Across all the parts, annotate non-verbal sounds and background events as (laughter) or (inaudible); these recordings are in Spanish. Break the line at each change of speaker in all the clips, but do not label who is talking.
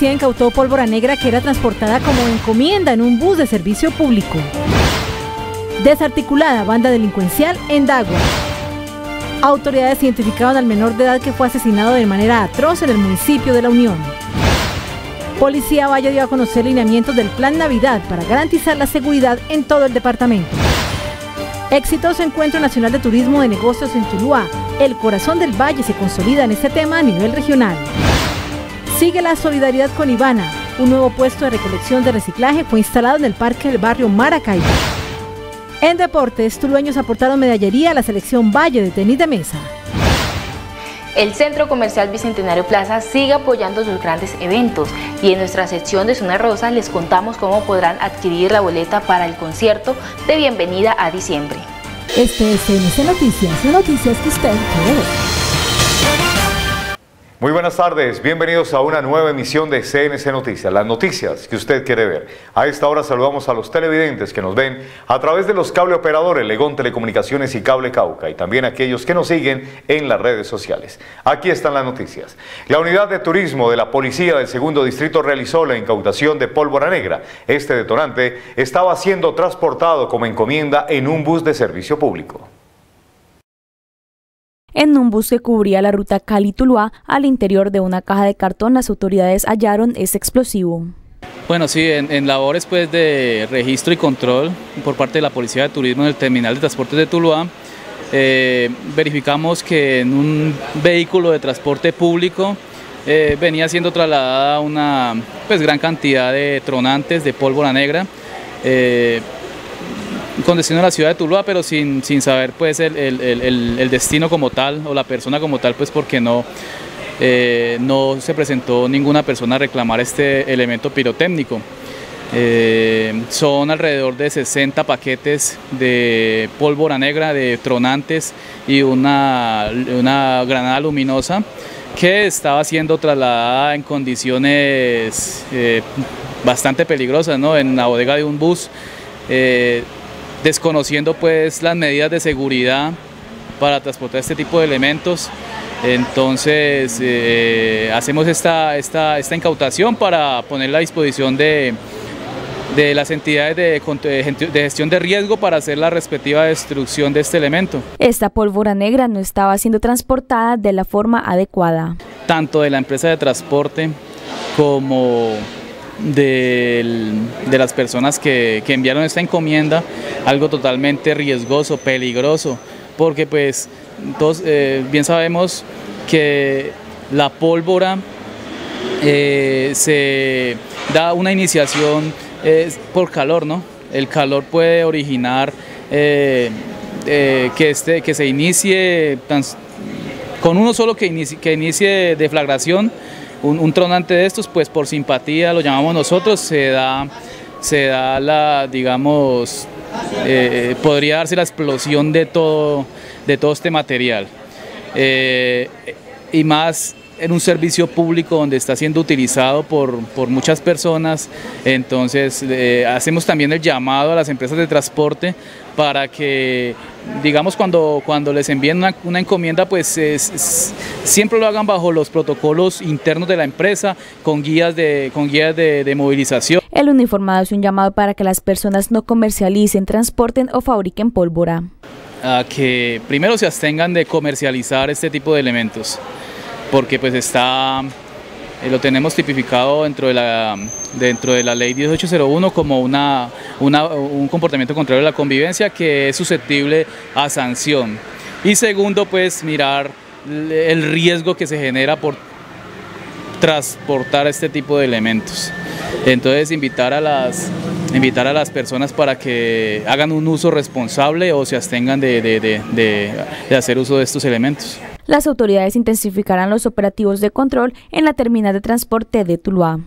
Policía incautó pólvora negra que era transportada como encomienda en un bus de servicio público. Desarticulada banda delincuencial en Dagua. Autoridades identificaron al menor de edad que fue asesinado de manera atroz en el municipio de La Unión. Policía Valle dio a conocer lineamientos del Plan Navidad para garantizar la seguridad en todo el departamento. Exitoso Encuentro Nacional de Turismo de Negocios en Tuluá. El corazón del valle se consolida en este tema a nivel regional. Sigue la solidaridad con Ivana. Un nuevo puesto de recolección de reciclaje fue instalado en el parque del barrio Maracaibo. En deportes, tulueños aportaron medallería a la selección Valle de tenis de mesa.
El Centro Comercial Bicentenario Plaza sigue apoyando sus grandes eventos y en nuestra sección de Zona Rosa les contamos cómo podrán adquirir la boleta para el concierto de bienvenida a diciembre.
Este es CNC Noticias, noticias que usted quiere.
Muy buenas tardes, bienvenidos a una nueva emisión de CNC Noticias, las noticias que usted quiere ver. A esta hora saludamos a los televidentes que nos ven a través de los cable operadores Legón Telecomunicaciones y Cable Cauca y también aquellos que nos siguen en las redes sociales. Aquí están las noticias. La unidad de turismo de la Policía del Segundo Distrito realizó la incautación de pólvora negra. Este detonante estaba siendo transportado como encomienda en un bus de servicio público.
En un bus que cubría la ruta Cali-Tuluá, al interior de una caja de cartón, las autoridades hallaron ese explosivo.
Bueno, sí, en, labores pues, de registro y control por parte de la Policía de Turismo en el Terminal de Transportes de Tuluá, eh, verificamos que en un vehículo de transporte público eh, venía siendo trasladada una pues, gran cantidad de tronantes de pólvora negra. Eh, con destino a la ciudad de Tuluá, pero sin, sin saber pues el, el, el, destino como tal o la persona como tal, pues porque no, eh, no se presentó ninguna persona a reclamar este elemento pirotécnico. Eh, son alrededor de 60 paquetes de pólvora negra, de tronantes y una, una granada luminosa que estaba siendo trasladada en condiciones eh, bastante peligrosas, ¿no? en la bodega de un bus desconociendo pues las medidas de seguridad para transportar este tipo de elementos. Entonces eh, hacemos esta, esta, esta, incautación para ponerla a disposición de, de las entidades de, de, gestión de riesgo para hacer la respectiva destrucción de este elemento.
Esta pólvora negra no estaba siendo transportada de la forma adecuada.
Tanto de la empresa de transporte como de, las personas que, enviaron esta encomienda, algo totalmente riesgoso, peligroso, porque pues todos eh, bien sabemos que la pólvora eh, se da una iniciación por calor, ¿no? El calor puede originar eh, que, este, que se inicie con uno solo que inicie, que inicie deflagración, un, tronante de estos, pues por simpatía lo llamamos nosotros, se da, se da la, digamos, eh, podría darse la explosión de todo, de todo este material. Eh, y más en un servicio público donde está siendo utilizado por, muchas personas, entonces eh, hacemos también el llamado a las empresas de transporte para que, digamos, cuando, cuando les envíen una, encomienda, pues siempre lo hagan bajo los protocolos internos de la empresa, con guías de, con guías de, movilización.
El uniformado es un llamado para que las personas no comercialicen, transporten o fabriquen pólvora.
A que primero se abstengan de comercializar este tipo de elementos porque pues está, lo tenemos tipificado dentro de la, dentro de la ley 1801 como una, un comportamiento contrario a la convivencia que es susceptible a sanción. Y segundo, pues mirar el riesgo que se genera por transportar este tipo de elementos. Entonces invitar a las, invitar a las personas para que hagan un uso responsable o se abstengan de, de hacer uso de estos elementos
las autoridades intensificarán los operativos de control en la terminal de transporte de Tuluá.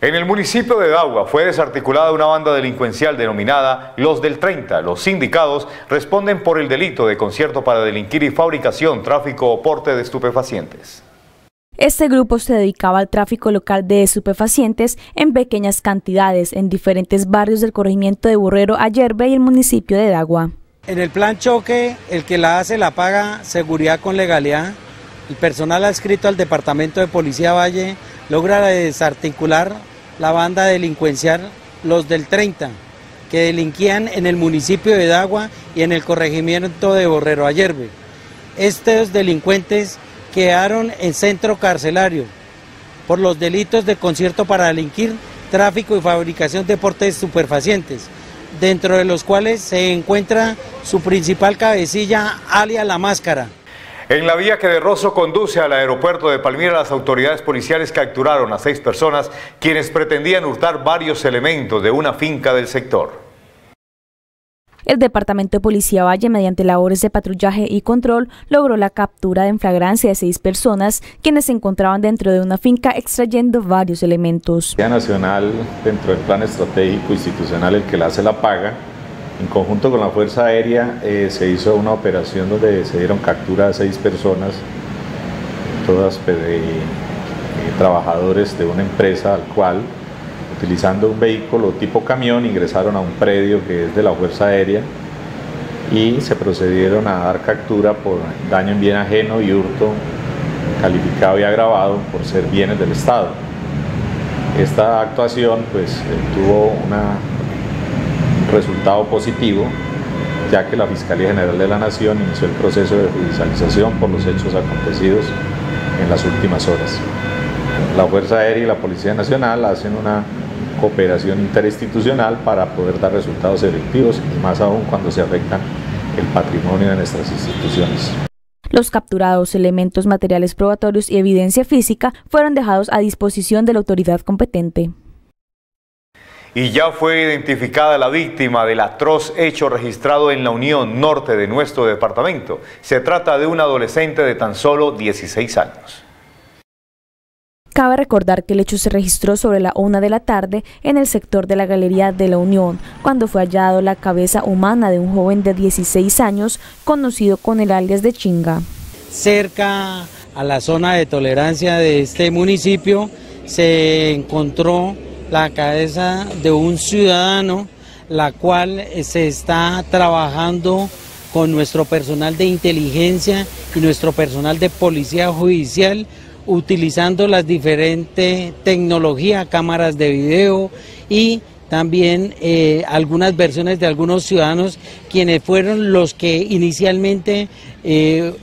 En el municipio de Dagua fue desarticulada una banda delincuencial denominada Los del 30. Los sindicados responden por el delito de concierto para delinquir y fabricación, tráfico o porte de estupefacientes.
Este grupo se dedicaba al tráfico local de estupefacientes en pequeñas cantidades en diferentes barrios del corregimiento de Burrero, Ayerbe y el municipio de Dagua.
En el plan choque, el que la hace la paga seguridad con legalidad el personal adscrito al Departamento de Policía Valle logra desarticular la banda delincuencial Los del 30, que delinquían en el municipio de Dagua y en el corregimiento de Borrero Ayerbe. Estos delincuentes quedaron en centro carcelario por los delitos de concierto para delinquir, tráfico y fabricación de portes superfacientes, dentro de los cuales se encuentra su principal cabecilla, alia La Máscara.
En la vía que de Rosso conduce al aeropuerto de Palmira, las autoridades policiales capturaron a seis personas quienes pretendían hurtar varios elementos de una finca del sector.
El Departamento de Policía Valle, mediante labores de patrullaje y control, logró la captura en flagrancia de seis personas quienes se encontraban dentro de una finca extrayendo varios elementos.
La Nacional, dentro del plan estratégico institucional, el que la hace la paga, en conjunto con la Fuerza Aérea eh, se hizo una operación donde se dieron captura a seis personas, todas eh, trabajadores de una empresa al cual, utilizando un vehículo tipo camión, ingresaron a un predio que es de la Fuerza Aérea y se procedieron a dar captura por daño en bien ajeno y hurto calificado y agravado por ser bienes del Estado. Esta actuación pues, eh, tuvo una resultado positivo, ya que la Fiscalía General de la Nación inició el proceso de judicialización por los hechos acontecidos en las últimas horas. La Fuerza Aérea y la Policía Nacional hacen una cooperación interinstitucional para poder dar resultados efectivos y más aún cuando se afecta el patrimonio de nuestras instituciones.
Los capturados elementos materiales probatorios y evidencia física fueron dejados a disposición de la autoridad competente
y ya fue identificada la víctima del atroz hecho registrado en la Unión Norte de nuestro departamento. Se trata de un adolescente de tan solo 16 años.
Cabe recordar que el hecho se registró sobre la una de la tarde en el sector de la Galería de la Unión, cuando fue hallado la cabeza humana de un joven de 16 años conocido con el alias de Chinga.
Cerca a la zona de tolerancia de este municipio se encontró la cabeza de un ciudadano, la cual se está trabajando con nuestro personal de inteligencia y nuestro personal de policía judicial, utilizando las diferentes tecnologías, cámaras de video y también eh, algunas versiones de algunos ciudadanos quienes fueron los que inicialmente eh,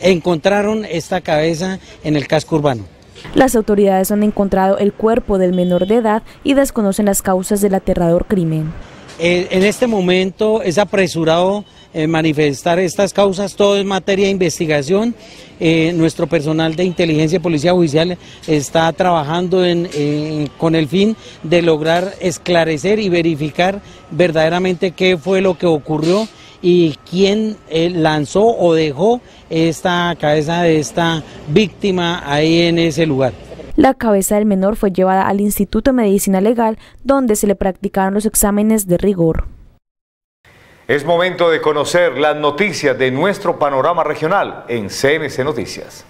encontraron esta cabeza en el casco urbano.
Las autoridades han encontrado el cuerpo del menor de edad y desconocen las causas del aterrador crimen.
Eh, en este momento es apresurado eh, manifestar estas causas, todo es materia de investigación. Eh, nuestro personal de inteligencia y policía judicial está trabajando con el fin de lograr esclarecer y verificar verdaderamente qué fue lo que ocurrió y quién lanzó o dejó esta cabeza de esta víctima ahí en ese lugar.
La cabeza del menor fue llevada al Instituto de Medicina Legal, donde se le practicaron los exámenes de rigor.
Es momento de conocer las noticias de nuestro panorama regional en CNC Noticias.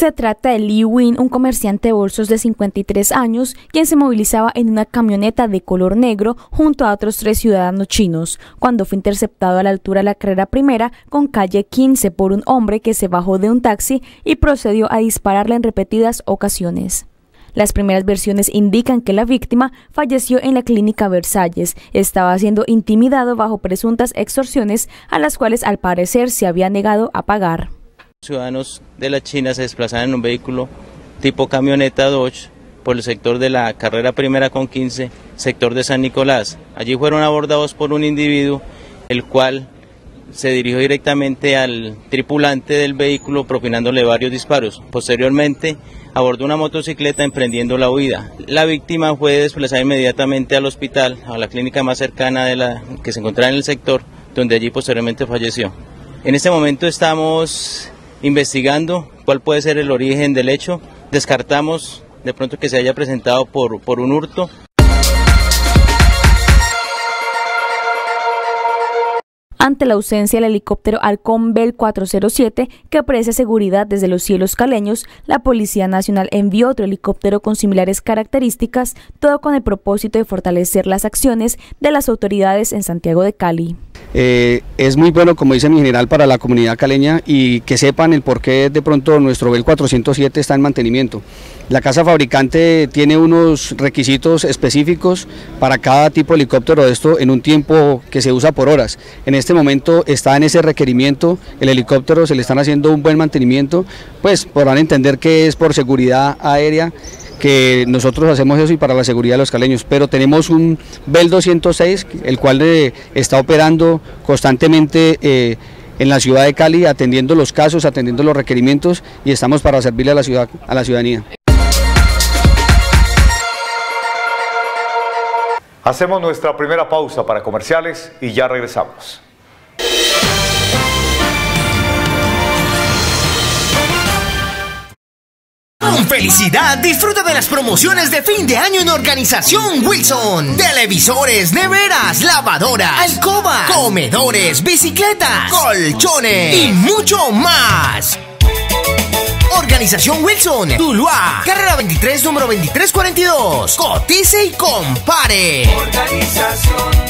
Se trata de Lee Win, un comerciante de bolsos de 53 años, quien se movilizaba en una camioneta de color negro junto a otros tres ciudadanos chinos, cuando fue interceptado a la altura de la carrera primera con calle 15 por un hombre que se bajó de un taxi y procedió a dispararle en repetidas ocasiones. Las primeras versiones indican que la víctima falleció en la clínica Versalles. Estaba siendo intimidado bajo presuntas extorsiones a las cuales al parecer se había negado a pagar.
Ciudadanos de la China se desplazaban en un vehículo tipo camioneta Dodge por el sector de la carrera primera con 15, sector de San Nicolás. Allí fueron abordados por un individuo, el cual se dirigió directamente al tripulante del vehículo propinándole varios disparos. Posteriormente abordó una motocicleta emprendiendo la huida. La víctima fue desplazada inmediatamente al hospital, a la clínica más cercana de la que se encontraba en el sector, donde allí posteriormente falleció. En este momento estamos investigando cuál puede ser el origen del hecho. Descartamos de pronto que se haya presentado por, por un hurto.
Ante la ausencia del helicóptero Halcón Bell 407 que ofrece seguridad desde los cielos caleños, la Policía Nacional envió otro helicóptero con similares características, todo con el propósito de fortalecer las acciones de las autoridades en Santiago de Cali.
Eh, es muy bueno, como dice mi general, para la comunidad caleña y que sepan el por qué de pronto nuestro Bell 407 está en mantenimiento. La casa fabricante tiene unos requisitos específicos para cada tipo de helicóptero de esto en un tiempo que se usa por horas. En este momento está en ese requerimiento, el helicóptero se le están haciendo un buen mantenimiento, pues podrán entender que es por seguridad aérea que nosotros hacemos eso y para la seguridad de los caleños, pero tenemos un Bell 206, el cual eh, está operando constantemente eh, en la ciudad de Cali, atendiendo los casos, atendiendo los requerimientos y estamos para servirle a la, ciudad, a la ciudadanía.
Hacemos nuestra primera pausa para comerciales y ya regresamos.
Con felicidad disfruta de las promociones de fin de año en Organización Wilson. Televisores, neveras, lavadora, alcoba, comedores, bicicletas, colchones y mucho más. Organización Wilson, Tuluá, carrera 23, número 2342. Cotice y compare. Organización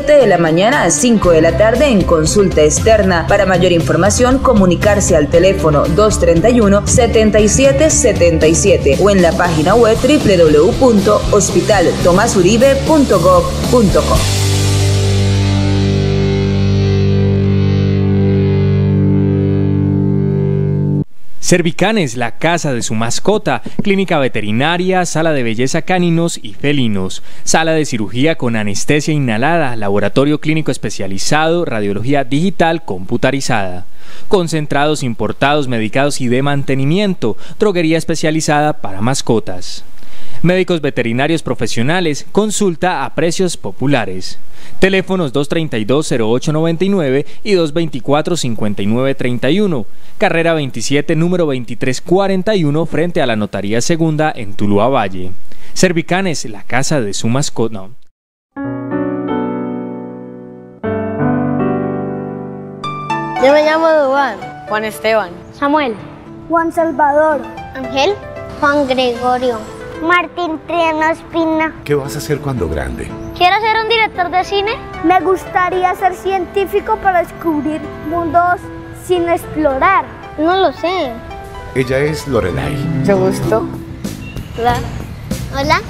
de la mañana a 5 de la tarde en consulta externa. Para mayor información, comunicarse al teléfono 231-7777 o en la página web www.hospitaltomasuribe.gov.co.
Cervicanes, la casa de su mascota, clínica veterinaria, sala de belleza caninos y felinos, sala de cirugía con anestesia inhalada, laboratorio clínico especializado, radiología digital computarizada, concentrados importados, medicados y de mantenimiento, droguería especializada para mascotas. Médicos veterinarios profesionales, consulta a precios populares. Teléfonos 232-0899 y 224-5931. Carrera 27, número 2341, frente a la Notaría Segunda en Tuluá Valle. Cervicanes, la casa de su mascota.
Yo me llamo Dubán. Juan Esteban.
Samuel. Juan Salvador.
Ángel. Juan Gregorio.
Martín Triano Espina.
¿Qué vas a hacer cuando grande?
Quiero ser un director de cine.
Me gustaría ser científico para descubrir mundos sin explorar.
No lo sé.
Ella es Lorelai.
Mucho gusto.
Hola. Hola.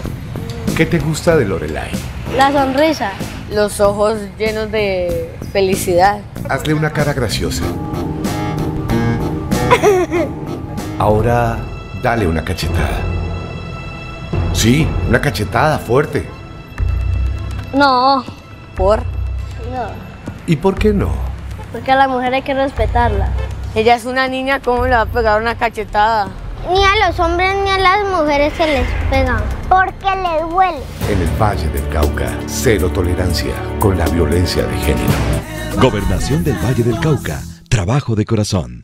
¿Qué te gusta de Lorelai?
La sonrisa.
Los ojos llenos de felicidad.
Hazle una cara graciosa. Ahora dale una cachetada. Sí, una cachetada fuerte.
No.
¿Por?
No.
¿Y por qué no?
Porque a la mujer hay que respetarla.
Ella es una niña, ¿cómo le va a pegar una cachetada?
Ni a los hombres ni a las mujeres se les pegan.
Porque les duele.
En el Valle del Cauca, cero tolerancia con la violencia de género.
Gobernación del Valle del Cauca. Trabajo de corazón.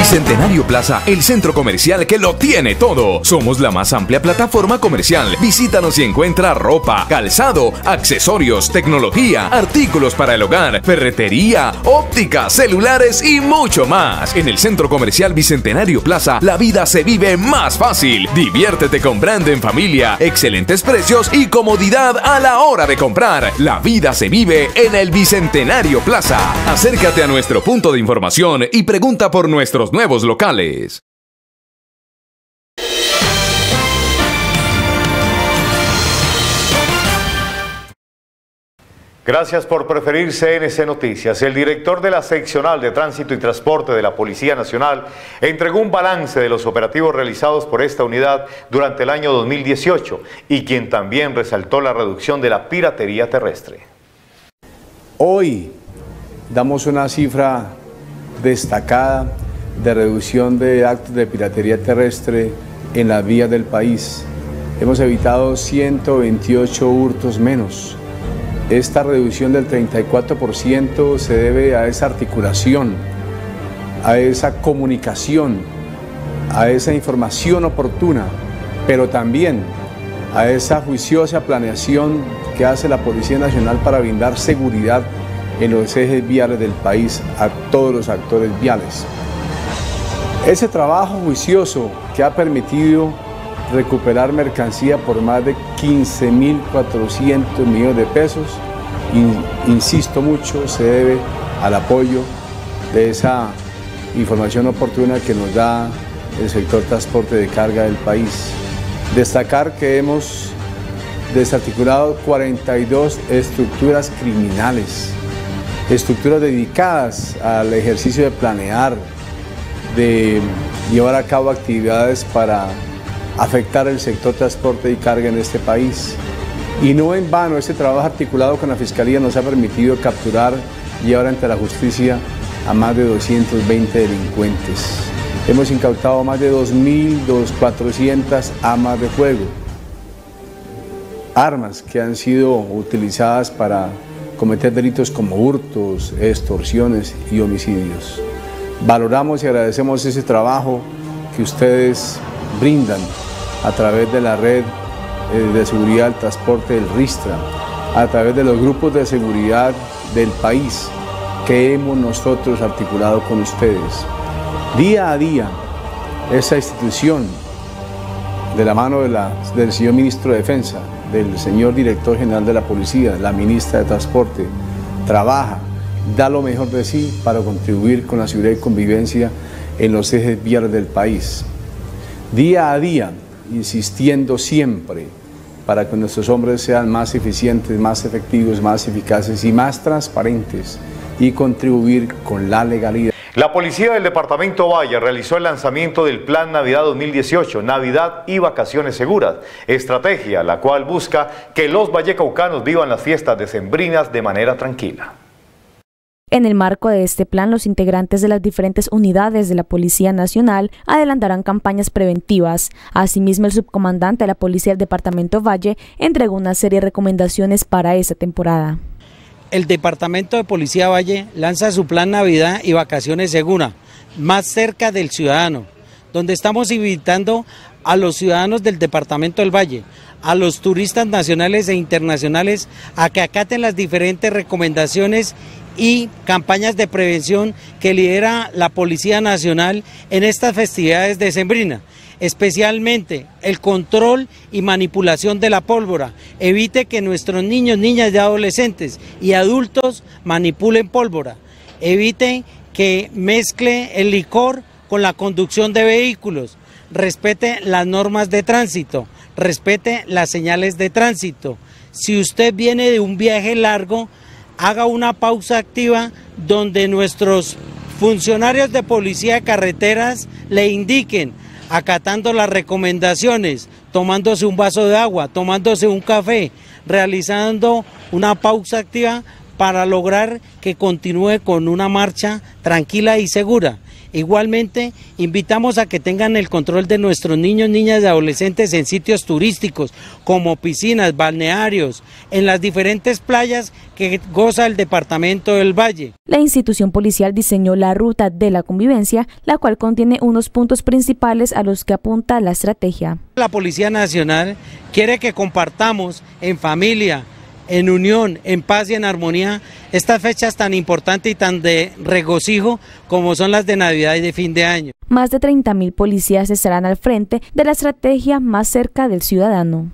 Bicentenario Plaza, el centro comercial que lo tiene todo. Somos la más amplia plataforma comercial. Visítanos y encuentra ropa, calzado, accesorios, tecnología, artículos para el hogar, ferretería, óptica, celulares y mucho más. En el centro comercial Bicentenario Plaza, la vida se vive más fácil. Diviértete comprando en familia, excelentes precios y comodidad a la hora de comprar. La vida se vive en el Bicentenario Plaza. Acércate a nuestro punto de información y pregunta por nuestros nuevos locales.
Gracias por preferir CNC Noticias. El director de la seccional de tránsito y transporte de la Policía Nacional entregó un balance de los operativos realizados por esta unidad durante el año 2018 y quien también resaltó la reducción de la piratería terrestre.
Hoy damos una cifra destacada de reducción de actos de piratería terrestre en las vías del país. Hemos evitado 128 hurtos menos esta reducción del 34% se debe a esa articulación, a esa comunicación, a esa información oportuna, pero también a esa juiciosa planeación que hace la Policía Nacional para brindar seguridad en los ejes viales del país a todos los actores viales. Ese trabajo juicioso que ha permitido recuperar mercancía por más de 15.400 millones de pesos. insisto mucho, se debe al apoyo de esa información oportuna que nos da el sector transporte de carga del país. Destacar que hemos desarticulado 42 estructuras criminales, estructuras dedicadas al ejercicio de planear, de llevar a cabo actividades para afectar el sector transporte y carga en este país. Y no en vano, este trabajo articulado con la Fiscalía nos ha permitido capturar y llevar ante la justicia a más de 220 delincuentes. Hemos incautado más de 2.400 armas de fuego, armas que han sido utilizadas para cometer delitos como hurtos, extorsiones y homicidios. Valoramos y agradecemos ese trabajo que ustedes brindan a través de la red eh, de seguridad del transporte del RISTRA, a través de los grupos de seguridad del país que hemos nosotros articulado con ustedes. Día a día, esa institución, de la mano del señor ministro de Defensa, del señor director general de la Policía, la ministra de Transporte, trabaja, da lo mejor de sí para contribuir con la seguridad y convivencia en los ejes viales del país día a día, insistiendo siempre para que nuestros hombres sean más eficientes, más efectivos, más eficaces y más transparentes y contribuir con la legalidad.
La policía del departamento Valle realizó el lanzamiento del Plan Navidad 2018, Navidad y Vacaciones Seguras, estrategia la cual busca que los vallecaucanos vivan las fiestas decembrinas de manera tranquila.
En el marco de este plan, los integrantes de las diferentes unidades de la Policía Nacional adelantarán campañas preventivas. Asimismo, el subcomandante de la Policía del Departamento Valle entregó una serie de recomendaciones para esta temporada.
El Departamento de Policía Valle lanza su plan Navidad y Vacaciones Segura, más cerca del ciudadano, donde estamos invitando a los ciudadanos del Departamento del Valle, a los turistas nacionales e internacionales a que acaten las diferentes recomendaciones y campañas de prevención que lidera la Policía Nacional en estas festividades de Sembrina, especialmente el control y manipulación de la pólvora. Evite que nuestros niños, niñas y adolescentes y adultos manipulen pólvora. Evite que mezcle el licor con la conducción de vehículos. Respete las normas de tránsito, respete las señales de tránsito. Si usted viene de un viaje largo, haga una pausa activa donde nuestros funcionarios de policía de carreteras le indiquen, acatando las recomendaciones, tomándose un vaso de agua, tomándose un café, realizando una pausa activa para lograr que continúe con una marcha tranquila y segura. Igualmente, invitamos a que tengan el control de nuestros niños, niñas y adolescentes en sitios turísticos como piscinas, balnearios, en las diferentes playas que goza el departamento del Valle.
La institución policial diseñó la ruta de la convivencia, la cual contiene unos puntos principales a los que apunta la estrategia.
La Policía Nacional quiere que compartamos en familia, en unión, en paz y en armonía estas fechas tan importantes y tan de regocijo como son las de Navidad y de fin de año.
Más de 30.000 policías estarán al frente de la estrategia más cerca del ciudadano.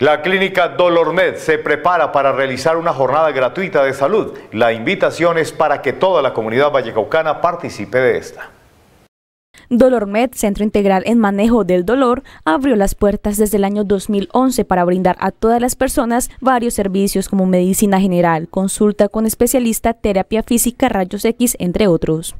La clínica Dolormed se prepara para realizar una jornada gratuita de salud. La invitación es para que toda la comunidad vallecaucana participe de esta.
DolorMed, Centro Integral en Manejo del Dolor, abrió las puertas desde el año 2011 para brindar a todas las personas varios servicios como medicina general, consulta con especialista, terapia física, rayos X, entre otros.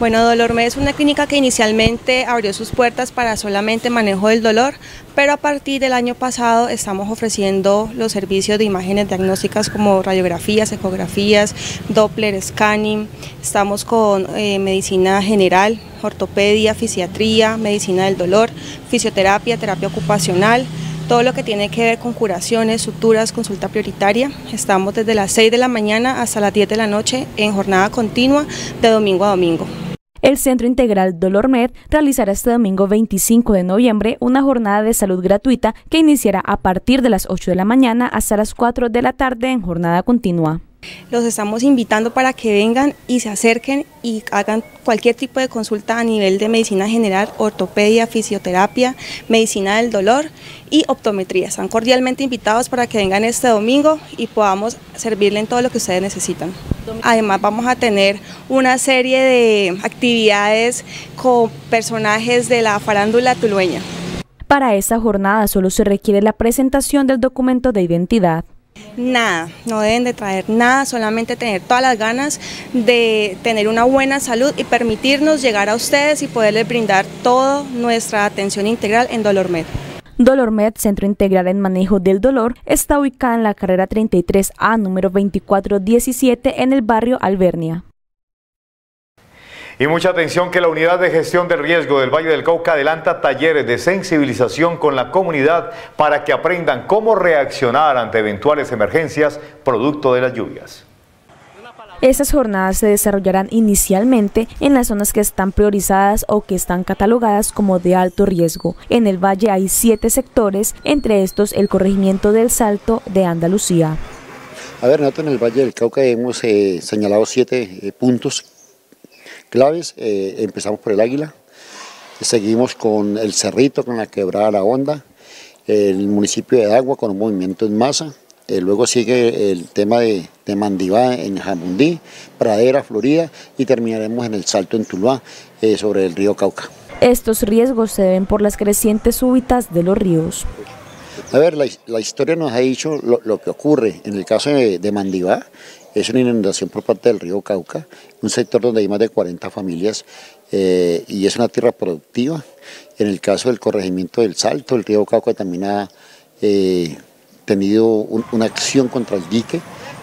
Bueno, DolorMed es una clínica que inicialmente abrió sus puertas para solamente manejo del dolor, pero a partir del año pasado estamos ofreciendo los servicios de imágenes diagnósticas como radiografías, ecografías, Doppler, scanning, estamos con eh, medicina general, ortopedia, fisiatría, medicina del dolor, fisioterapia, terapia ocupacional, todo lo que tiene que ver con curaciones, suturas, consulta prioritaria. Estamos desde las 6 de la mañana hasta las 10 de la noche en jornada continua de domingo a domingo.
El Centro Integral DolorMed realizará este domingo 25 de noviembre una jornada de salud gratuita que iniciará a partir de las 8 de la mañana hasta las 4 de la tarde en jornada continua.
Los estamos invitando para que vengan y se acerquen y hagan cualquier tipo de consulta a nivel de medicina general, ortopedia, fisioterapia, medicina del dolor y optometría. Están cordialmente invitados para que vengan este domingo y podamos servirle en todo lo que ustedes necesitan. Además vamos a tener una serie de actividades con personajes de la farándula tulueña.
Para esta jornada solo se requiere la presentación del documento de identidad.
Nada, no deben de traer nada, solamente tener todas las ganas de tener una buena salud y permitirnos llegar a ustedes y poderles brindar toda nuestra atención integral en DolorMed.
DolorMed, Centro Integral en Manejo del Dolor, está ubicada en la carrera 33A número 2417 en el barrio Albernia.
Y mucha atención que la Unidad de Gestión del Riesgo del Valle del Cauca adelanta talleres de sensibilización con la comunidad para que aprendan cómo reaccionar ante eventuales emergencias producto de las lluvias.
Estas jornadas se desarrollarán inicialmente en las zonas que están priorizadas o que están catalogadas como de alto riesgo. En el valle hay siete sectores, entre estos el corregimiento del Salto de Andalucía.
A ver, nosotros en el Valle del Cauca hemos eh, señalado siete eh, puntos claves. Eh, empezamos por el Águila, seguimos con el Cerrito, con la quebrada La Honda, el municipio de Agua con un movimiento en masa, eh, luego sigue el tema de, de, Mandibá en Jamundí, Pradera, Florida y terminaremos en el Salto en Tuluá eh, sobre el río Cauca.
Estos riesgos se ven por las crecientes súbitas de los ríos.
A ver, la, la historia nos ha dicho lo, lo, que ocurre. En el caso de, de Mandibá, es una inundación por parte del río Cauca, un sector donde hay más de 40 familias eh, y es una tierra productiva. En el caso del corregimiento del Salto, el río Cauca también ha eh, tenido un, una acción contra el dique,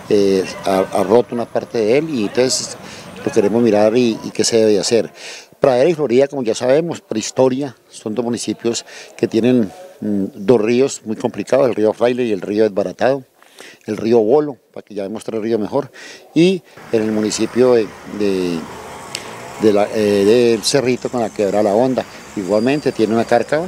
eh, ha, roto una parte de él y entonces lo queremos mirar y, y qué se debe hacer. Pradera y Florida, como ya sabemos, por historia, son dos municipios que tienen mm, dos ríos muy complicados, el río Fraile y el río Desbaratado el río Bolo, para que ya vemos el río mejor, y en el municipio de, de, eh, del Cerrito con la quebrada La Honda. Igualmente tiene una cárcava,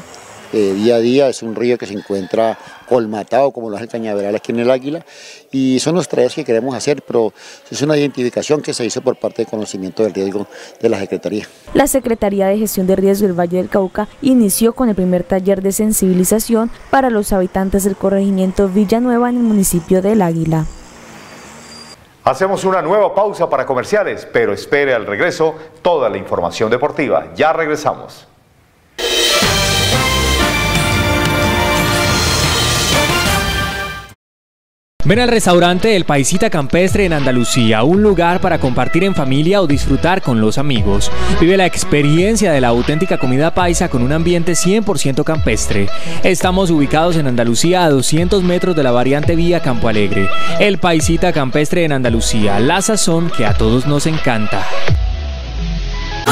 eh, día a día es un río que se encuentra colmatado como lo hace el cañaveral aquí en el Águila y son los tres que queremos hacer, pero es una identificación que se hizo por parte del conocimiento del riesgo de la Secretaría.
La Secretaría de Gestión de Riesgo del Valle del Cauca inició con el primer taller de sensibilización para los habitantes del corregimiento Villanueva en el municipio del Águila.
Hacemos una nueva pausa para comerciales, pero espere al regreso toda la información deportiva. Ya regresamos.
Ven al restaurante El Paisita Campestre en Andalucía, un lugar para compartir en familia o disfrutar con los amigos. Vive la experiencia de la auténtica comida paisa con un ambiente 100% campestre. Estamos ubicados en Andalucía a 200 metros de la variante vía Campo Alegre. El Paisita Campestre en Andalucía, la sazón que a todos nos encanta.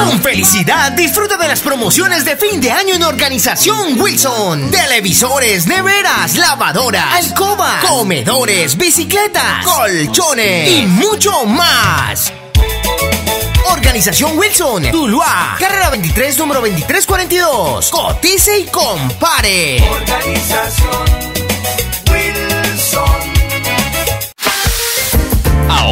Con felicidad disfruta de las promociones de fin de año en Organización Wilson. Televisores, neveras, lavadora, alcoba, comedores, bicicletas, colchones y mucho más. Organización Wilson, Tuluá, carrera 23, número 2342. Cotice y compare.
Organización Wilson.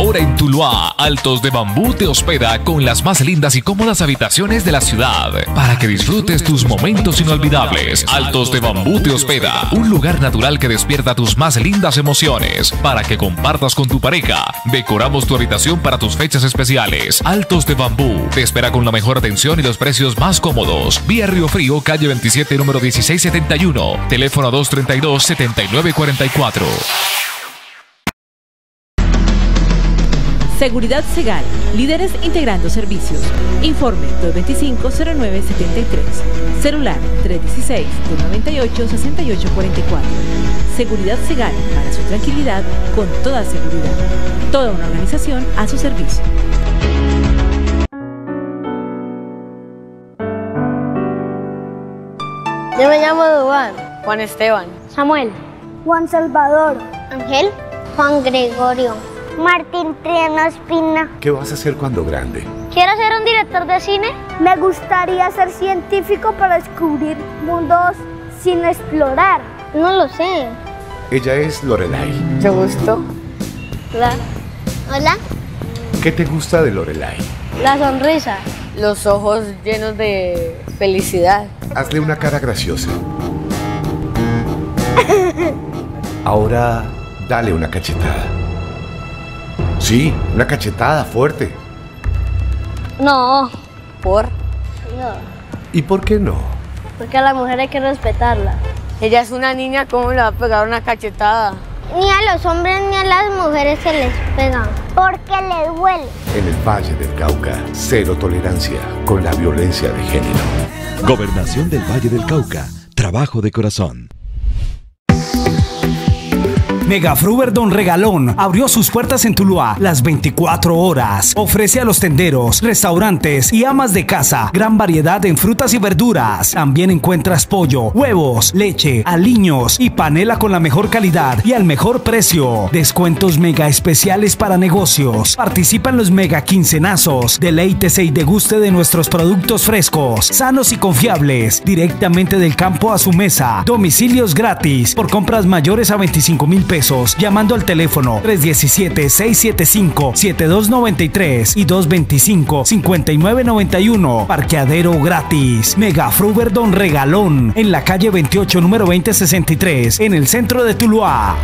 Ahora en Tuluá, Altos de Bambú te hospeda con las más lindas y cómodas habitaciones de la ciudad para que disfrutes tus momentos inolvidables. Altos de Bambú te hospeda, un lugar natural que despierta tus más lindas emociones para que compartas con tu pareja. Decoramos tu habitación para tus fechas especiales. Altos de Bambú te espera con la mejor atención y los precios más cómodos. Vía Río Frío, calle 27, número 1671. Teléfono 232-7944.
Seguridad Segal, líderes integrando servicios. Informe 225-0973. Celular 316-298-6844. Seguridad Segal, para su tranquilidad, con toda seguridad. Toda una organización a su servicio.
Yo me llamo Dubán.
Juan Esteban.
Samuel.
Juan Salvador.
Ángel. Juan Gregorio. Martín Triano Espina.
¿Qué vas a hacer cuando grande?
Quiero ser un director de cine.
Me gustaría ser científico para descubrir mundos sin explorar.
No lo sé.
Ella es Lorelai.
Mucho gusto.
Hola. Hola.
¿Qué te gusta de Lorelai?
La sonrisa.
Los ojos llenos de felicidad.
Hazle una cara graciosa. Ahora dale una cachetada. Sí, una cachetada fuerte.
No.
¿Por?
No.
¿Y por qué no?
Porque a la mujer hay que respetarla.
Ella es una niña, ¿cómo le va a pegar una cachetada?
Ni a los hombres ni a las mujeres se les pegan. Porque les duele.
En el Valle del Cauca, cero tolerancia con la violencia de género.
Gobernación del Valle del Cauca. Trabajo de corazón.
Megafruber Don Regalón abrió sus puertas en Tuluá las 24 horas. Ofrece a los tenderos, restaurantes y amas de casa gran variedad en frutas y verduras. También encuentras pollo, huevos, leche, aliños y panela con la mejor calidad y al mejor precio. Descuentos mega especiales para negocios. Participa en los mega quincenazos. Deleítese y deguste de nuestros productos frescos, sanos y confiables. Directamente del campo a su mesa. Domicilios gratis por compras mayores a 25 mil pesos llamando al teléfono 317-675-7293 y 225-5991. Parqueadero gratis. Mega Fruber Don Regalón en la calle 28, número 2063, en el centro de Tuluá.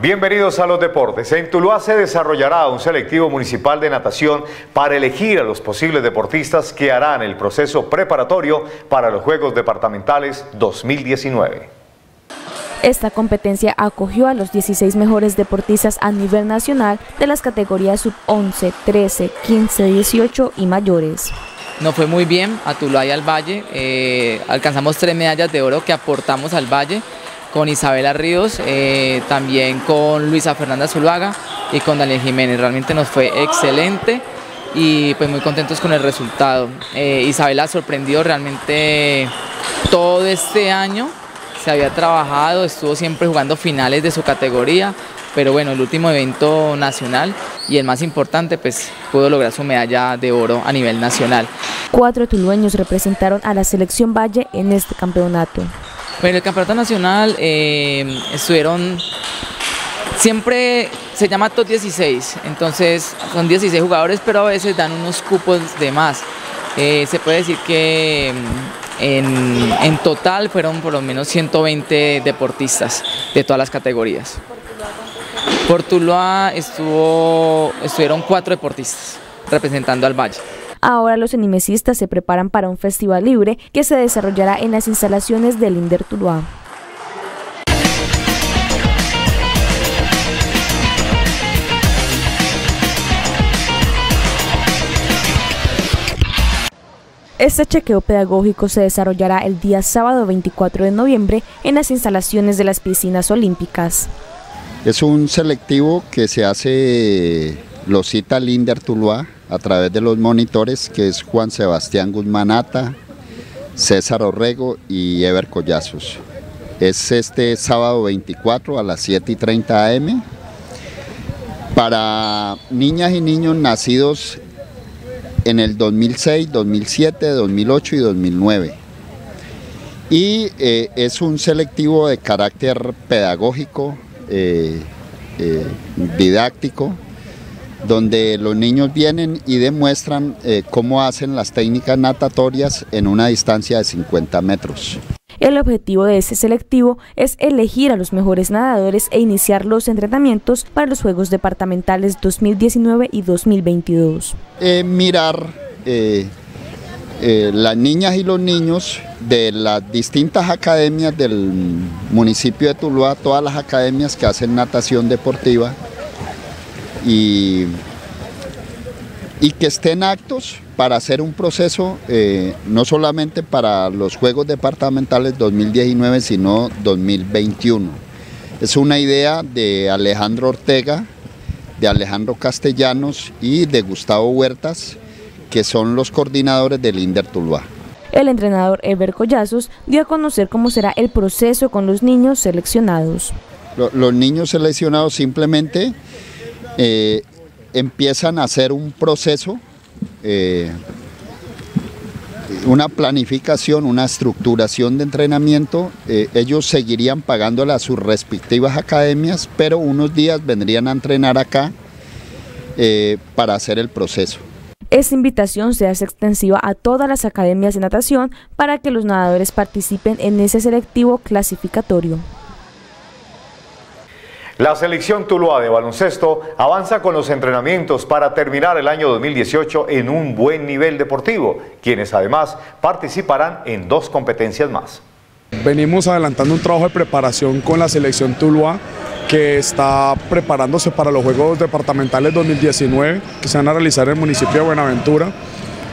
Bienvenidos a los deportes. En Tuluá se desarrollará un selectivo municipal de natación para elegir a los posibles deportistas que harán el proceso preparatorio para los Juegos Departamentales 2019.
Esta competencia acogió a los 16 mejores deportistas a nivel nacional de las categorías sub-11, 13, 15, 18 y mayores.
Nos fue muy bien a Tuluá y al Valle, eh, alcanzamos tres medallas de oro que aportamos al Valle con Isabela Ríos, eh, también con Luisa Fernanda Zuluaga y con Daniel Jiménez. Realmente nos fue excelente y pues muy contentos con el resultado. Eh, Isabela sorprendió realmente todo este año, se había trabajado, estuvo siempre jugando finales de su categoría, pero bueno, el último evento nacional y el más importante, pues pudo lograr su medalla de oro a nivel nacional.
Cuatro tulueños representaron a la selección Valle en este campeonato.
Bueno, el campeonato nacional eh, estuvieron, siempre se llama top 16, entonces son 16 jugadores, pero a veces dan unos cupos de más. Eh, se puede decir que mm, en, en, total fueron por lo menos 120 deportistas de todas las categorías. Por Tuluá estuvo, estuvieron cuatro deportistas representando al Valle.
Ahora los animesistas se preparan para un festival libre que se desarrollará en las instalaciones del Inder Tuluá. Este chequeo pedagógico se desarrollará el día sábado 24 de noviembre en las instalaciones de las piscinas olímpicas.
Es un selectivo que se hace, lo cita Linder Tuluá, a través de los monitores, que es Juan Sebastián Guzmanata, César Orrego y Ever Collazos. Es este sábado 24 a las 7 y 30 am para niñas y niños nacidos en el 2006, 2007, 2008 y 2009. Y eh, es un selectivo de carácter pedagógico, eh, eh, didáctico, donde los niños vienen y demuestran cómo hacen las técnicas natatorias en una distancia de 50 metros.
El objetivo de este selectivo es elegir a los mejores nadadores e iniciar los entrenamientos para los Juegos Departamentales 2019 y 2022.
mirar eh, las niñas y los niños de las distintas academias del municipio de Tuluá, todas las academias que hacen natación deportiva y, que estén actos para hacer un proceso eh, no solamente para los Juegos Departamentales 2019, sino 2021. Es una idea de Alejandro Ortega, de Alejandro Castellanos y de Gustavo Huertas, que son los coordinadores del INDER Tuluá.
El entrenador Eber Collazos dio a conocer cómo será el proceso con los niños seleccionados.
Los niños seleccionados simplemente eh, empiezan a hacer un proceso, eh, una planificación, una estructuración de entrenamiento. Eh, ellos seguirían pagándole a sus respectivas academias, pero unos días vendrían a entrenar acá para hacer el proceso.
Esta invitación se hace extensiva a todas las academias de natación para que los nadadores participen en ese selectivo clasificatorio.
La selección Tuluá de baloncesto avanza con los entrenamientos para terminar el año 2018 en un buen nivel deportivo, quienes además participarán en dos competencias más.
Venimos adelantando un trabajo de preparación con la selección Tuluá que está preparándose para los Juegos Departamentales 2019 que se van a realizar en el municipio de Buenaventura.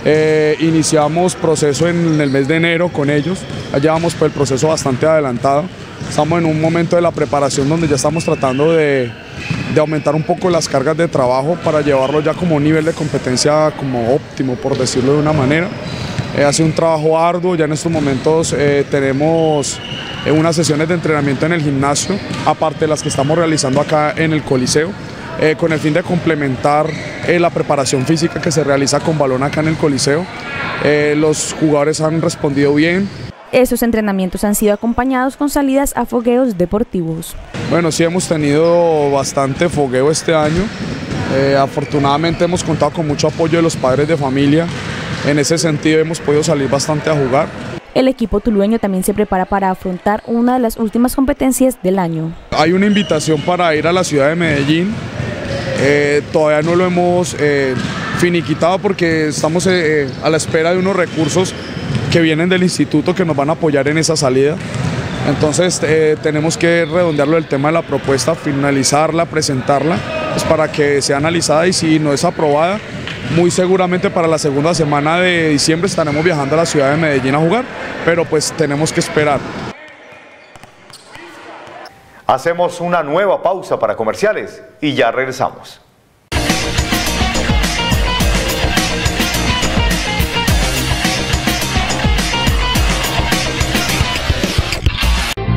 Eh, iniciamos proceso en el mes de enero con ellos, ya llevamos pues, el proceso bastante adelantado. Estamos en un momento de la preparación donde ya estamos tratando de, de aumentar un poco las cargas de trabajo para llevarlo ya como un nivel de competencia como óptimo, por decirlo de una manera. Eh, hace un trabajo arduo, ya en estos momentos eh, tenemos eh, unas sesiones de entrenamiento en el gimnasio, aparte de las que estamos realizando acá en el Coliseo. Con el fin de complementar la preparación física que se realiza con balón acá en el Coliseo. los jugadores han respondido bien,
estos entrenamientos han sido acompañados con salidas a fogueos deportivos.
Bueno, sí hemos tenido bastante fogueo este año. afortunadamente hemos contado con mucho apoyo de los padres de familia en ese sentido hemos podido salir bastante a jugar.
El equipo tulueño también se prepara para afrontar una de las últimas competencias del año.
Hay una invitación para ir a la ciudad de Medellín. Eh, todavía no lo hemos eh, finiquitado porque estamos eh, a la espera de unos recursos que vienen del instituto que nos van a apoyar en esa salida. Entonces tenemos que redondearlo el tema de la propuesta, finalizarla, presentarla, pues para que sea analizada y si no es aprobada, muy seguramente para la segunda semana de diciembre estaremos viajando a la ciudad de Medellín a jugar, pero pues tenemos que esperar.
Hacemos una nueva pausa para comerciales y ya regresamos.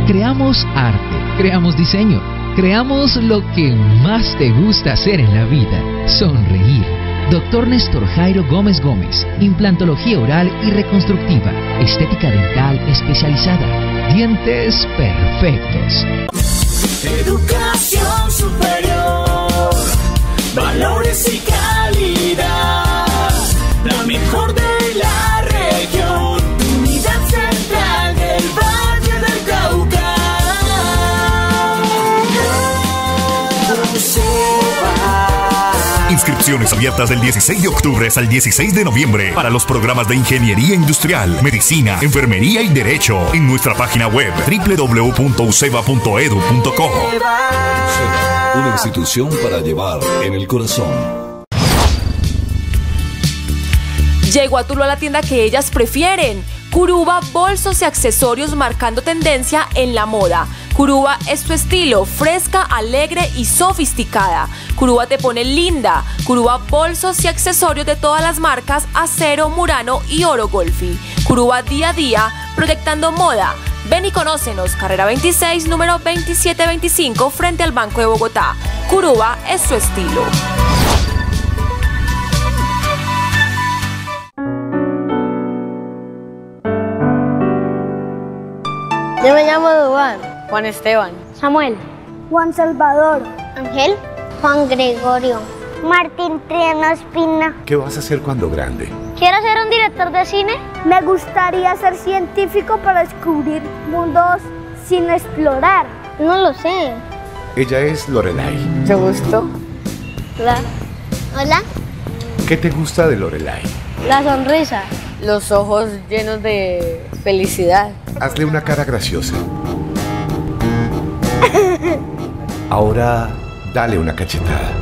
Creamos arte, creamos diseño, creamos lo que más te gusta hacer en la vida, sonreír Doctor Néstor Jairo Gómez Gómez, implantología oral y reconstructiva, estética dental especializada, dientes perfectos.
Educación superior, valores y
Inscripciones abiertas del 16 de octubre al 16 de noviembre para los programas de Ingeniería Industrial, Medicina, Enfermería y Derecho en nuestra página web www.useba.edu.co.
Una institución para llevar en el corazón.
Llegó a Tuluá la tienda que ellas prefieren. Curuba, bolsos y accesorios marcando tendencia en la moda. Curuba es tu estilo, fresca, alegre y sofisticada. Curuba te pone linda. Curuba bolsos y accesorios de todas las marcas Acero, Murano y Oro Golfi. Curuba día a día, proyectando moda. Ven y conócenos, carrera 26, número 2725, frente al Banco de Bogotá. Curuba es su estilo.
Yo me llamo Dubán. Juan Esteban.
Samuel. Juan Salvador. Ángel. Juan Gregorio. Martín Triano Espina.
¿Qué vas a hacer cuando grande?
¿Quiero ser un director de cine? Me gustaría ser científico para descubrir mundos sin explorar. No lo sé.
Ella es Lorelai.
Mucho gusto.
Hola. Hola.
¿Qué te gusta de Lorelai?
La sonrisa.
Los ojos llenos de felicidad.
Hazle una cara graciosa. (laughs) Ahora dale una cachetada.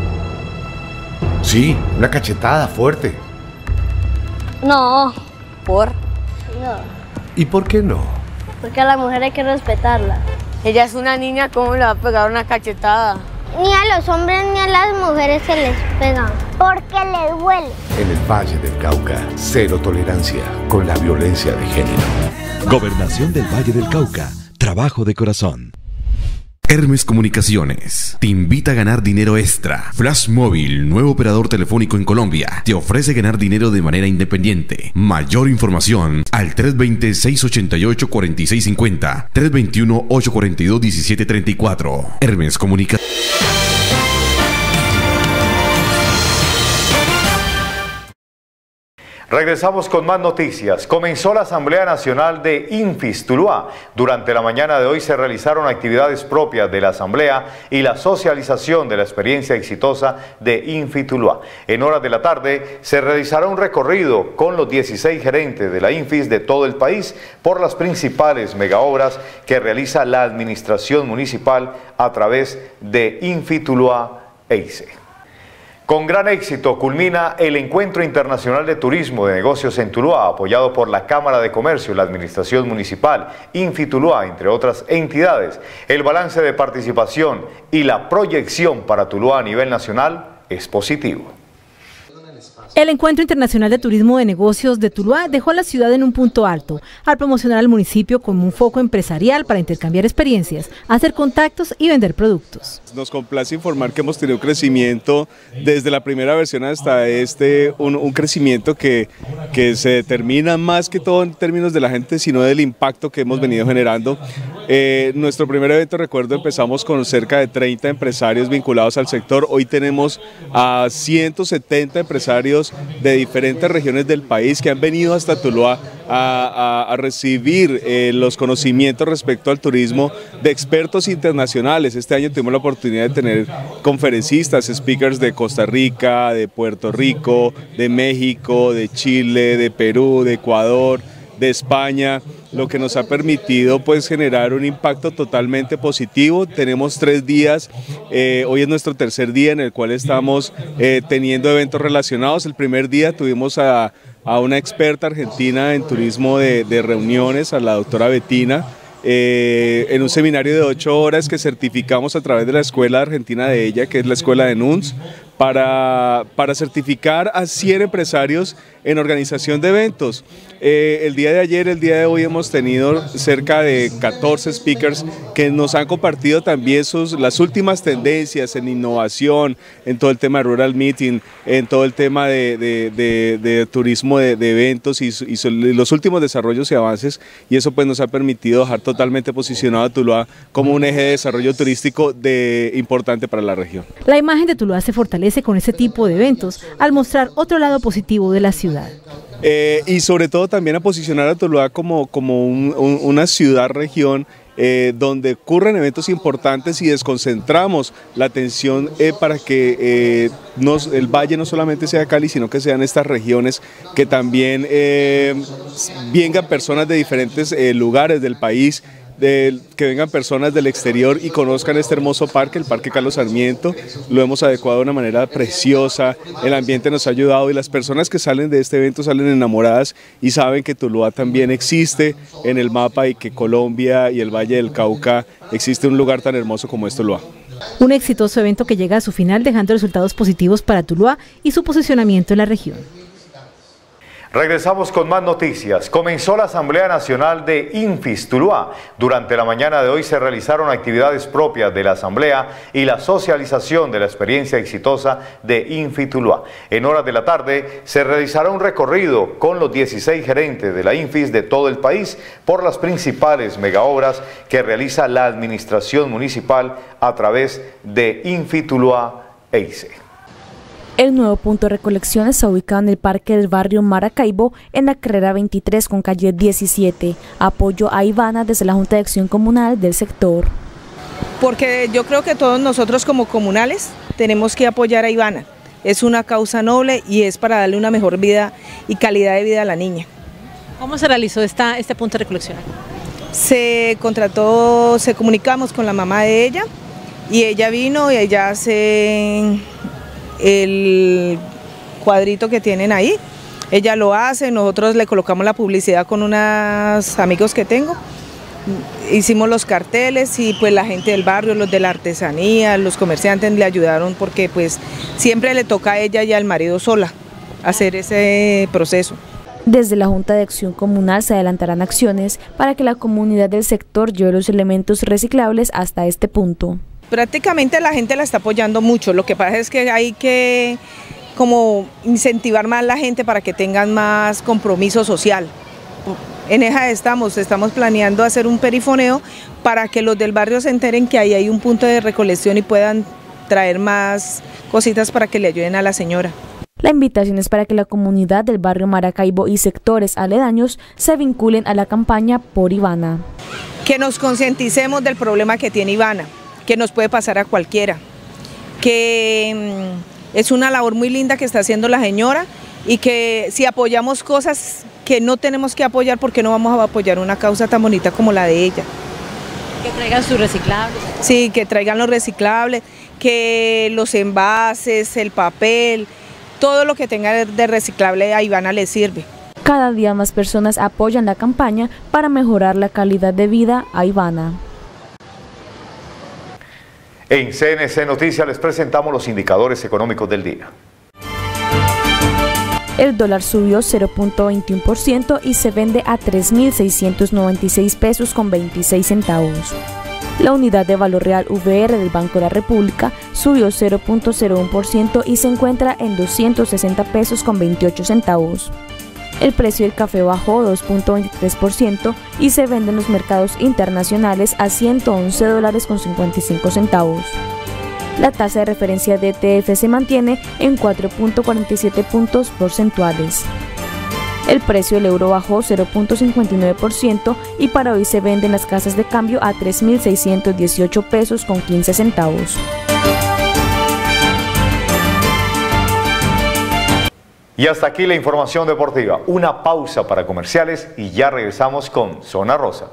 Sí, una cachetada fuerte.
No.
¿Por?
No.
¿Y por qué no?
Porque a la mujer hay que respetarla.
Ella es una niña, ¿cómo le va a pegar una cachetada?
Ni a los hombres ni a las mujeres se les pegan. Porque les duele.
En el Valle del Cauca, cero tolerancia con la violencia de género.
Gobernación del Valle del Cauca. Trabajo de corazón. Hermes Comunicaciones te invita a ganar dinero extra. Flash Móvil, nuevo operador telefónico en Colombia, te ofrece ganar dinero de manera independiente. Mayor información al 320-688-4650, 321-842-1734. Hermes Comunicaciones.
Regresamos con más noticias. Comenzó la Asamblea Nacional de Infis Tuluá. Durante la mañana de hoy se realizaron actividades propias de la Asamblea y la socialización de la experiencia exitosa de Infi Tuluá. En horas de la tarde se realizará un recorrido con los 16 gerentes de la Infis de todo el país por las principales megaobras que realiza la administración municipal a través de Infi Tuluá EICE. Con gran éxito culmina el Encuentro Internacional de Turismo de Negocios en Tuluá, apoyado por la Cámara de Comercio, la Administración Municipal, Infi Tuluá, entre otras entidades. El balance de participación y la proyección para Tuluá a nivel nacional es positivo.
El Encuentro Internacional de Turismo de Negocios de Tuluá dejó a la ciudad en un punto alto, al promocionar al municipio como un foco empresarial para intercambiar experiencias, hacer contactos y vender productos.
Nos complace informar que hemos tenido crecimiento desde la primera versión hasta este, un, crecimiento que, que se determina más que todo en términos de la gente, sino del impacto que hemos venido generando. Eh, nuestro primer evento, recuerdo, empezamos con cerca de 30 empresarios vinculados al sector. Hoy tenemos a 170 empresarios de diferentes regiones del país que han venido hasta Tuluá a, recibir eh, los conocimientos respecto al turismo de expertos internacionales. Este año tuvimos la oportunidad de tener conferencistas, speakers de Costa Rica, de Puerto Rico, de México, de Chile, de Perú, de Ecuador de España, lo que nos ha permitido pues generar un impacto totalmente positivo. Tenemos tres días, eh, hoy es nuestro tercer día en el cual estamos eh, teniendo eventos relacionados. El primer día tuvimos a, una experta argentina en turismo de, de reuniones, a la doctora Betina, eh, en un seminario de ocho horas que certificamos a través de la escuela argentina de ella, que es la escuela de NUNS, para, para certificar a 100 empresarios en organización de eventos. Eh, el día de ayer, el día de hoy hemos tenido cerca de 14 speakers que nos han compartido también sus, las últimas tendencias en innovación, en todo el tema de Rural Meeting, en todo el tema de, de- de- de turismo de, eventos y, y los últimos desarrollos y avances y eso pues nos ha permitido dejar totalmente posicionado a Tuluá como un eje de desarrollo turístico de, importante para la región.
La imagen de Tuluá se fortalece con ese tipo de eventos al mostrar otro lado positivo de la ciudad.
Eh, y sobre todo también a posicionar a Tuluá como, como un- un- una ciudad-región eh, donde ocurren eventos importantes y desconcentramos la atención eh, para que nos- el valle no solamente sea Cali, sino que sean estas regiones que también vengan personas de diferentes lugares del país de- que vengan personas del exterior y conozcan este hermoso parque, el Parque Carlos Sarmiento. Lo hemos adecuado de una manera preciosa, el ambiente nos ha ayudado y las personas que salen de este evento salen enamoradas y saben que Tuluá también existe en el mapa y que Colombia y el Valle del Cauca existe un lugar tan hermoso como es Tuluá.
Un exitoso evento que llega a su final dejando resultados positivos para Tuluá y su posicionamiento en la región.
Regresamos con más noticias. Comenzó la Asamblea Nacional de Infis Tuluá. Durante la mañana de hoy se realizaron actividades propias de la Asamblea y la socialización de la experiencia exitosa de Infis Tuluá. En horas de la tarde se realizará un recorrido con los 16 gerentes de la Infis de todo el país por las principales megaobras que realiza la administración municipal a través de Infis Tuluá EICE.
El nuevo punto de recolección está ubicado en el parque del barrio Maracaibo, en la carrera 23 con calle 17. Apoyo a Ivana desde la Junta de Acción Comunal del sector.
Porque yo creo que todos nosotros como comunales tenemos que apoyar a Ivana. Es una causa noble y es para darle una mejor vida y calidad de vida a la niña.
¿Cómo se realizó esta, este punto de recolección?
Se contrató, se comunicamos con la mamá de ella y ella vino y ella se el cuadrito que tienen ahí. Ella lo hace, nosotros le colocamos la publicidad con unos amigos que tengo. Hicimos los carteles y pues la gente del barrio, los de la artesanía, los comerciantes le ayudaron porque pues siempre le toca a ella y al marido sola hacer ese proceso.
Desde la Junta de Acción Comunal se adelantarán acciones para que la comunidad del sector lleve los elementos reciclables hasta este punto.
Prácticamente la gente la está apoyando mucho, lo que pasa es que hay que como incentivar más a la gente para que tengan más compromiso social. En EJA estamos, estamos planeando hacer un perifoneo para que los del barrio se enteren que ahí hay un punto de recolección y puedan traer más cositas para que le ayuden a la señora.
La invitación es para que la comunidad del barrio Maracaibo y sectores aledaños se vinculen a la campaña por Ivana.
Que nos concienticemos del problema que tiene Ivana que nos puede pasar a cualquiera, que mm, es una labor muy linda que está haciendo la señora y que si apoyamos cosas que no tenemos que apoyar, porque no vamos a apoyar una causa tan bonita como la de ella?
Que traigan sus reciclables.
Sí, que traigan los reciclables, que los envases, el papel, todo lo que tenga de reciclable a Ivana le sirve.
Cada día más personas apoyan la campaña para mejorar la calidad de vida a Ivana.
En CNC Noticias les presentamos los indicadores económicos del día.
El dólar subió 0.21% y se vende a 3.696 pesos con 26 centavos. La unidad de valor real VR del Banco de la República subió 0.01% y se encuentra en 260 pesos con 28 centavos. El precio del café bajó 2.23% y se vende en los mercados internacionales a 111 dólares con 55 centavos. La tasa de referencia de ETF se mantiene en 4.47 puntos porcentuales. El precio del euro bajó 0.59% y para hoy se vende en las casas de cambio a 3.618 pesos con 15 centavos.
Y hasta aquí la información deportiva. Una pausa para comerciales y ya regresamos con Zona Rosa.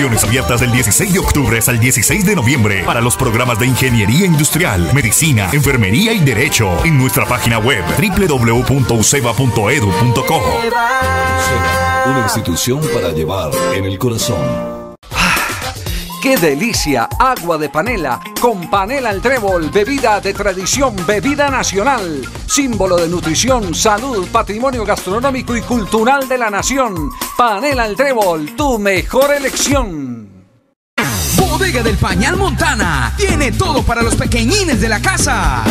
Inscripciones abiertas del 16 de octubre al 16 de noviembre para los programas de Ingeniería Industrial, Medicina, Enfermería y Derecho en nuestra página web www.useba.edu.co.
Una institución para llevar en el corazón.
¡Qué delicia! Agua de panela con panela al trébol, bebida de tradición, bebida nacional, símbolo de nutrición, salud, patrimonio gastronómico y cultural de la nación. Panela al trébol, tu mejor elección.
Bodega del Pañal Montana tiene todo para los pequeñines de la casa.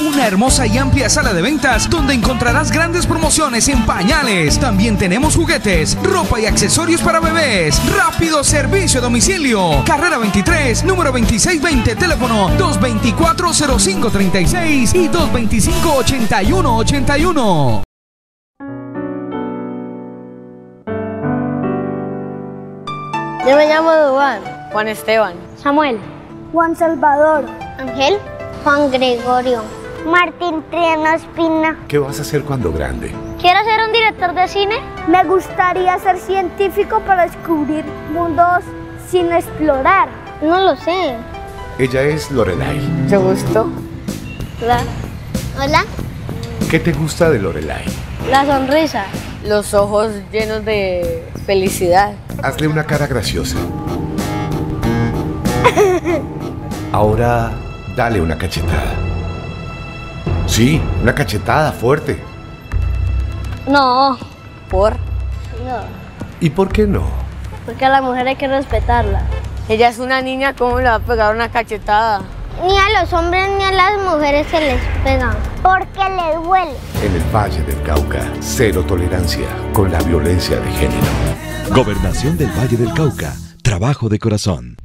Una hermosa y amplia sala de ventas donde encontrarás grandes promociones en pañales. También tenemos juguetes, ropa y accesorios para bebés. Rápido servicio a domicilio. Carrera 23, número 2620, teléfono 224-0536 y 225-8181.
Yo me llamo Dubán.
Juan Esteban.
Samuel. Juan Salvador. Ángel. Juan Gregorio. Martín Triano Espina.
¿Qué vas a hacer cuando grande?
¿Quiero ser un director de cine? Me gustaría ser científico para descubrir mundos sin explorar. No lo sé.
Ella es Lorelai.
Mucho gusto.
Hola. Hola.
¿Qué te gusta de Lorelai?
La sonrisa.
Los ojos llenos de felicidad.
Hazle una cara graciosa. Ahora dale una cachetada. Sí, una cachetada fuerte.
No.
¿Por?
No.
¿Y por qué no?
Porque a la mujer hay que respetarla.
Ella es una niña, ¿cómo le va a pegar una cachetada?
Ni a los hombres ni a las mujeres se les pegan. Porque les duele.
En el Valle del Cauca, cero tolerancia con la violencia de género.
Gobernación del Valle del Cauca. Trabajo de corazón.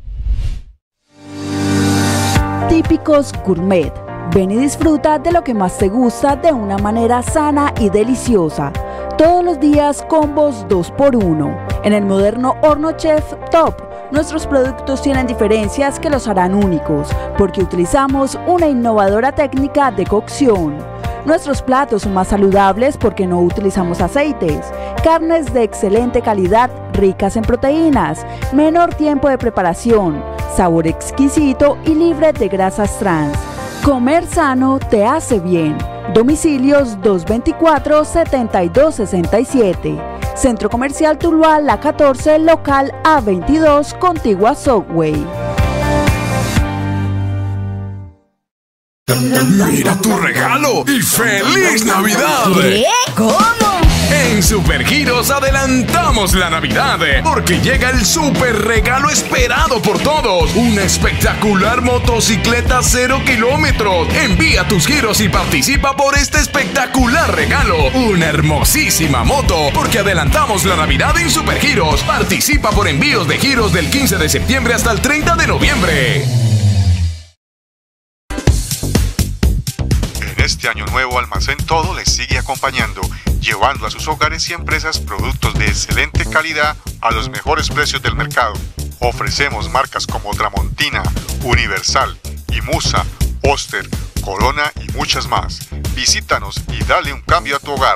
Típicos Gourmet. Ven y disfruta de lo que más te gusta de una manera sana y deliciosa. Todos los días combos 2x1. En el moderno horno chef Top, nuestros productos tienen diferencias que los harán únicos, porque utilizamos una innovadora técnica de cocción. Nuestros platos son más saludables porque no utilizamos aceites, carnes de excelente calidad ricas en proteínas, menor tiempo de preparación, sabor exquisito y libre de grasas trans. Comer sano te hace bien. Domicilios 224-7267. Centro Comercial Tuluá, La 14, local A22, contigua Subway.
Mira tu regalo y feliz Navidad.
¿Qué? ¿Cómo?
En Supergiros adelantamos la Navidad porque llega el super regalo esperado por todos. Una espectacular motocicleta cero kilómetros. Envía tus giros y participa por este espectacular regalo. Una hermosísima moto porque adelantamos la Navidad en Supergiros. Participa por envíos de giros del 15 de septiembre hasta el 30 de noviembre.
Este año nuevo Almacén Todo les sigue acompañando, llevando a sus hogares y empresas productos de excelente calidad a los mejores precios del mercado. Ofrecemos marcas como Tramontina, Universal, Imusa, Oster, Corona y muchas más. Visítanos y dale un cambio a tu hogar.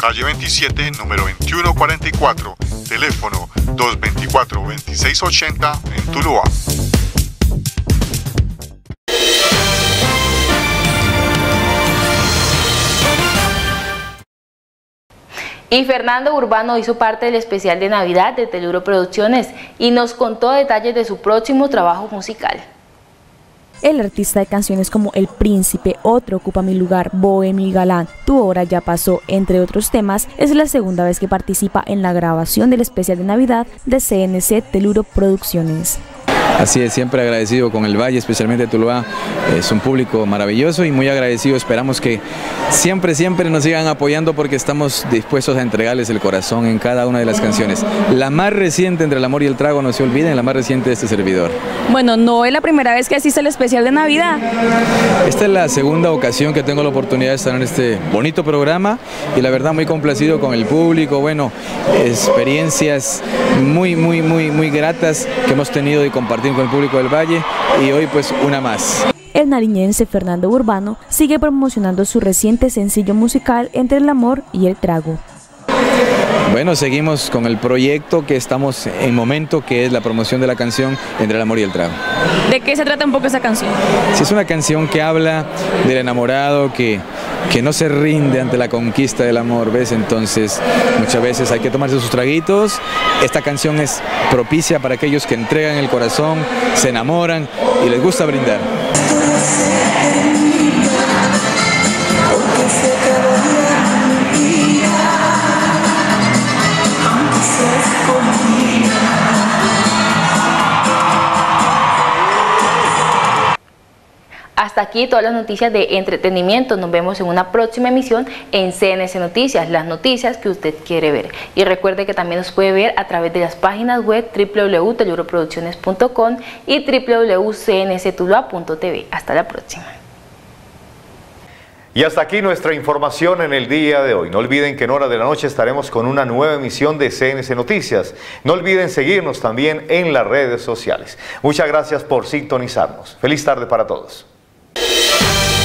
Calle 27, número 2144, teléfono 224-2680 en Tuluá.
Y Fernando Urbano hizo parte del especial de Navidad de Teluro Producciones y nos contó detalles de su próximo trabajo musical.
El artista de canciones como El Príncipe, Otro ocupa mi lugar, Bohemio Galán, Tu hora ya pasó, entre otros temas, es la segunda vez que participa en la grabación del especial de Navidad de CNC Teluro Producciones.
Así es, siempre agradecido con el Valle, especialmente Tuluá. Es un público maravilloso y muy agradecido. Esperamos que siempre, siempre nos sigan apoyando porque estamos dispuestos a entregarles el corazón en cada una de las canciones. La más reciente entre el amor y el trago, no se olviden, la más reciente de este servidor.
Bueno, no es la primera vez que asiste el especial de Navidad.
Esta es la segunda ocasión que tengo la oportunidad de estar en este bonito programa y la verdad muy complacido con el público. Bueno, experiencias muy, muy, muy, muy gratas que hemos tenido de el público del Valle y hoy pues una más.
El nariñense Fernando Urbano sigue promocionando su reciente sencillo musical Entre el amor y el trago.
Bueno, seguimos con el proyecto que estamos en momento, que es la promoción de la canción Entre el amor y el trago.
¿De qué se trata un poco esa canción?
Sí, es una canción que habla del enamorado que, que no se rinde ante la conquista del amor, ¿ves? Entonces, muchas veces hay que tomarse sus traguitos. Esta canción es propicia para aquellos que entregan el corazón, se enamoran y les gusta brindar.
Hasta aquí todas las noticias de entretenimiento. Nos vemos en una próxima emisión en CNC Noticias, las noticias que usted quiere ver. Y recuerde que también nos puede ver a través de las páginas web www.teluroproducciones.com y www.cnctulua.tv. Hasta la próxima.
Y hasta aquí nuestra información en el día de hoy. No olviden que en hora de la noche estaremos con una nueva emisión de CNC Noticias. No olviden seguirnos también en las redes sociales. Muchas gracias por sintonizarnos. Feliz tarde para todos. Thank you.